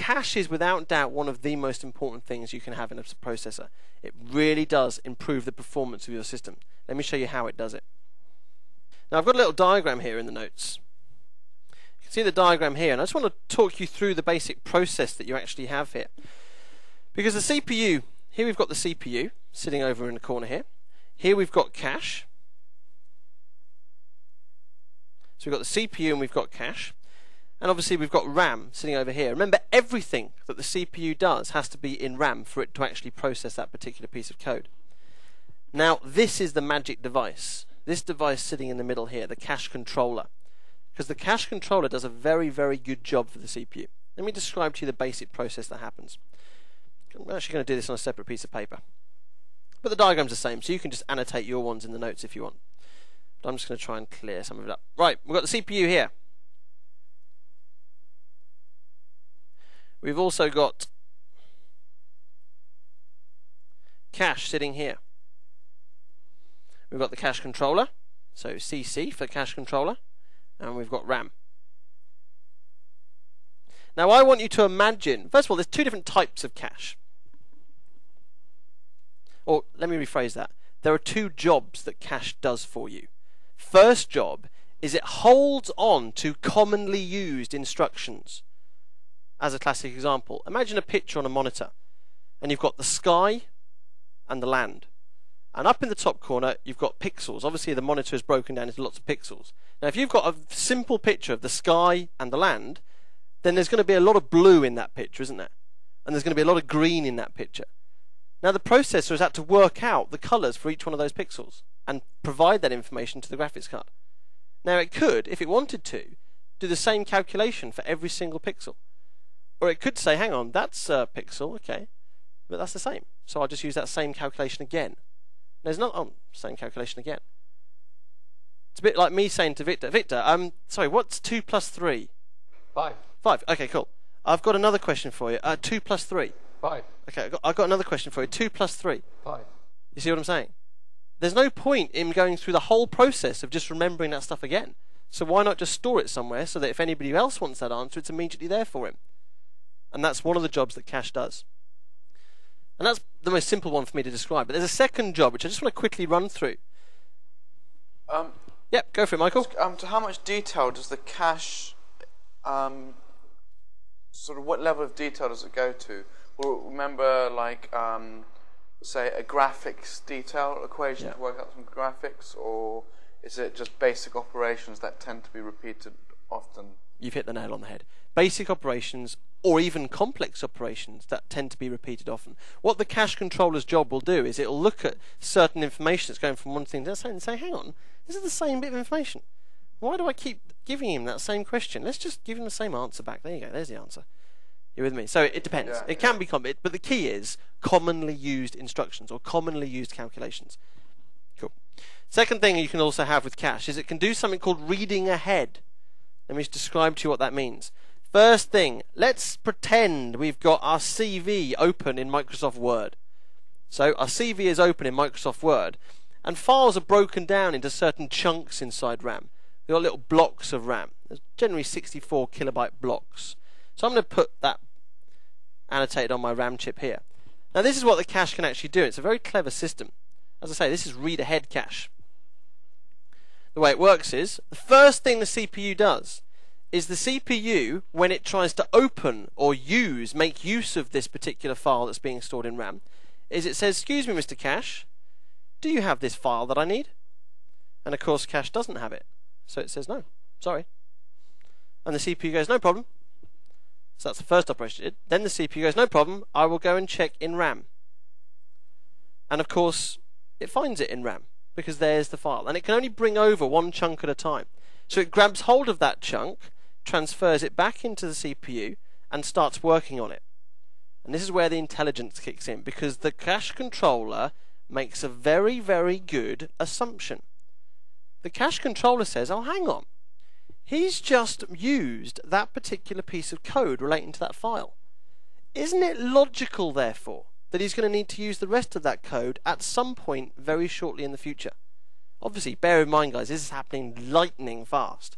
cache is without doubt one of the most important things you can have in a processor. It really does improve the performance of your system. Let me show you how it does it. Now I've got a little diagram here in the notes. You can see the diagram here, and I just want to talk you through the basic process that you actually have here. Because the CPU, here we've got the CPU sitting over in the corner here. Here we've got cache. So we've got the CPU and we've got cache. And obviously we've got RAM sitting over here. Remember, everything that the CPU does has to be in RAM for it to actually process that particular piece of code. Now, this is the magic device. This device sitting in the middle here, the cache controller. Because the cache controller does a very, very good job for the CPU. Let me describe to you the basic process that happens. I'm actually going to do this on a separate piece of paper. But the diagram's the same, so you can just annotate your ones in the notes if you want. But I'm just going to try and clear some of it up. Right, we've got the CPU here. We've also got cache sitting here. We've got the cache controller, so CC for cache controller, and we've got RAM. Now I want you to imagine, first of all, there's two different types of cache. Or let me rephrase that. There are two jobs that cache does for you. First job is it holds on to commonly used instructions as a classic example. Imagine a picture on a monitor, and you've got the sky and the land. And up in the top corner, you've got pixels. Obviously, the monitor is broken down into lots of pixels. Now, if you've got a simple picture of the sky and the land, then there's going to be a lot of blue in that picture, isn't there? And there's going to be a lot of green in that picture. Now, the processor has had to work out the colors for each one of those pixels and provide that information to the graphics card. Now, it could, if it wanted to, do the same calculation for every single pixel. Or it could say, hang on, that's a pixel, okay, but that's the same. So I'll just use that same calculation again. There's not, oh, same calculation again. It's a bit like me saying to Victor, Victor, um, sorry, what's 2 plus 3? 5. 5, okay, cool. I've got another question for you. Uh, 2 plus 3? 5. Okay, I've got, I've got another question for you. 2 plus 3? 5. You see what I'm saying? There's no point in going through the whole process of just remembering that stuff again. So why not just store it somewhere so that if anybody else wants that answer, it's immediately there for him? And that's one of the jobs that cache does. And that's the most simple one for me to describe. But there's a second job which I just want to quickly run through. Um, yep, go for it, Michael. Um, to how much detail does the cache, um, sort of what level of detail does it go to? Well, remember, like, um, say, a graphics detail equation Yeah. to work out some graphics, or is it just basic operations that tend to be repeated often? You've hit the nail on the head. Basic operations or even complex operations that tend to be repeated often. What the cache controller's job will do is it'll look at certain information that's going from one thing to the other and say, hang on, this is the same bit of information. Why do I keep giving him that same question? Let's just give him the same answer back. There you go, there's the answer. You're with me? So it depends. Yeah, it can be complex, but the key is commonly used instructions or commonly used calculations. Cool. Second thing you can also have with cache is it can do something called reading ahead. Let me describe to you what that means. First thing, let's pretend we've got our CV open in Microsoft Word. So our CV is open in Microsoft Word, and files are broken down into certain chunks inside RAM. They've got little blocks of RAM. There's generally 64 kilobyte blocks. So I'm going to put that annotated on my RAM chip here. Now this is what the cache can actually do. It's a very clever system. As I say, this is read ahead cache. The way it works is the first thing the CPU does is the CPU, when it tries to open or use, make use of this particular file that's being stored in RAM, is it says, Excuse me, Mr. Cache, do you have this file that I need? And of course, Cache doesn't have it. So it says, No, sorry. And the CPU goes, No problem. So that's the first operation it did. Then the CPU goes, No problem, I will go and check in RAM. And of course, it finds it in RAM because there's the file. And it can only bring over one chunk at a time. So it grabs hold of that chunk, transfers it back into the CPU, and starts working on it. And this is where the intelligence kicks in because the cache controller makes a very, very good assumption. The cache controller says, oh, hang on. He's just used that particular piece of code relating to that file. Isn't it logical, therefore, that he's going to need to use the rest of that code at some point very shortly in the future? Obviously, bear in mind, guys, this is happening lightning fast.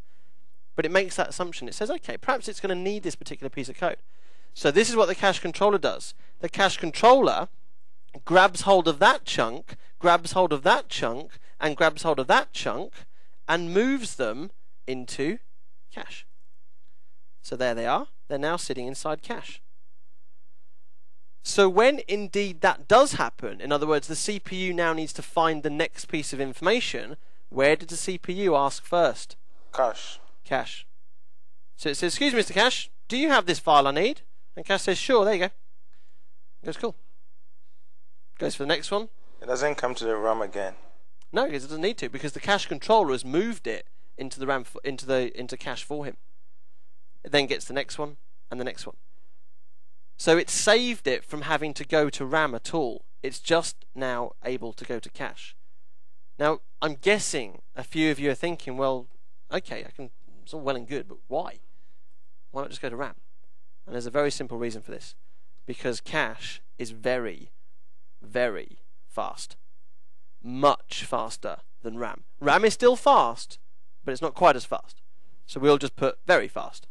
But it makes that assumption. It says, okay, perhaps it's going to need this particular piece of code. So this is what the cache controller does. The cache controller grabs hold of that chunk, grabs hold of that chunk, and grabs hold of that chunk, and moves them into cache. So there they are. They're now sitting inside cache. So when indeed that does happen, in other words, the CPU now needs to find the next piece of information, where did the CPU ask first? Cache. Cache. So it says, excuse me, Mr. Cache, do you have this file I need? And Cache says, sure, there you go. Goes cool. Goes for the next one. It doesn't come to the RAM again. No, because it doesn't need to, because the cache controller has moved it into the RAM, into the into cache for him. It then gets the next one and the next one. So it saved it from having to go to RAM at all. It's just now able to go to cache. Now, I'm guessing a few of you are thinking, well, okay, I can, it's all well and good, but why? Why not just go to RAM? And there's a very simple reason for this. Because cache is very, very fast. Much faster than RAM. RAM is still fast, but it's not quite as fast. So we'll just put very fast.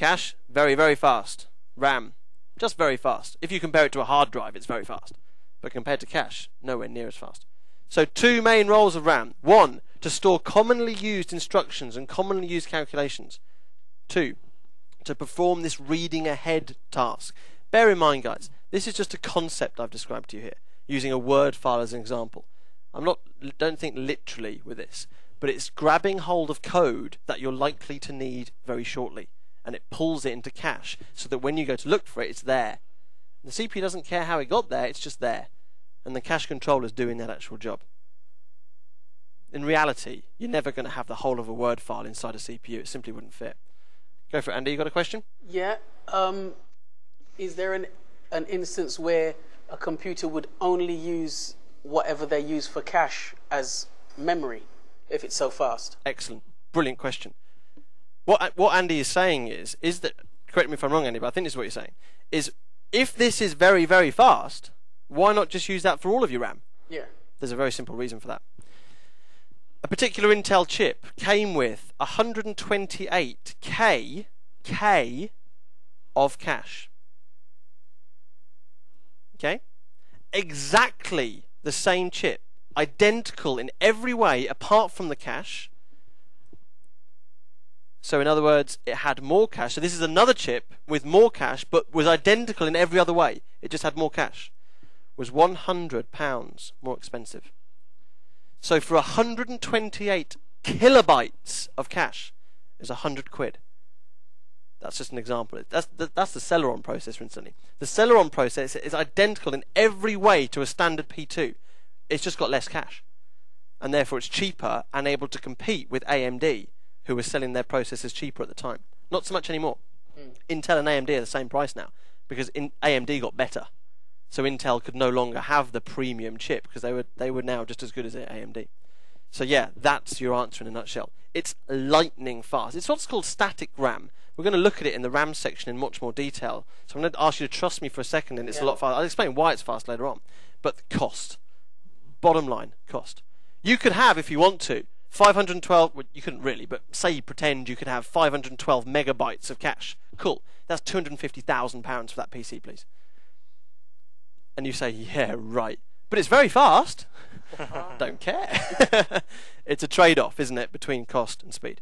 Cache, very, very fast. RAM, just very fast. If you compare it to a hard drive, it's very fast. But compared to cache, nowhere near as fast. So, two main roles of RAM. One, to store commonly used instructions and commonly used calculations. Two, to perform this reading ahead task. Bear in mind, guys, this is just a concept I've described to you here, using a Word file as an example. I'm not, don't think literally with this, but it's grabbing hold of code that you're likely to need very shortly and it pulls it into cache so that when you go to look for it, it's there. The CPU doesn't care how it got there, it's just there. And the cache controller is doing that actual job. In reality, you're never going to have the whole of a Word file inside a CPU. It simply wouldn't fit. Go for it, Andy. You got a question? Yeah. Um, is there an an instance where a computer would only use whatever they use for cache as memory if it's so fast? Excellent. Brilliant question. What what Andy is saying is is that correct me if I'm wrong, Andy, but I think this is what you're saying is if this is very very fast, why not just use that for all of your RAM? Yeah. There's a very simple reason for that. A particular Intel chip came with 128k k of cache. Okay? Exactly the same chip, identical in every way apart from the cache. So in other words, it had more cache. So this is another chip with more cache, but was identical in every other way. It just had more cache. Was 100 pounds more expensive. So for 128 kilobytes of cache, is 100 quid. That's just an example. That's the, that's the Celeron processor, instantly. The Celeron processor is identical in every way to a standard P2. It's just got less cache. And therefore it's cheaper and able to compete with AMD, who were selling their processors cheaper at the time. Not so much anymore. Mm. Intel and AMD are the same price now because in, AMD got better. So Intel could no longer have the premium chip because they were they were now just as good as AMD. So yeah, that's your answer in a nutshell. It's lightning fast. It's what's called static RAM. We're going to look at it in the RAM section in much more detail. So I'm going to ask you to trust me for a second, and it's yeah. a lot fast. I'll explain why it's fast later on. But the cost, bottom line, cost. You could have, if you want to, 512. Well, you couldn't really, but say you pretend you could have 512 megabytes of cache. Cool. That's 250,000 pounds for that PC, please. And you say, yeah, right. But it's very fast. Uh-huh. Don't care. it's a trade off, isn't it, between cost and speed.